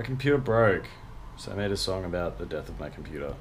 my computer broke, so I made a song about the death of my computer.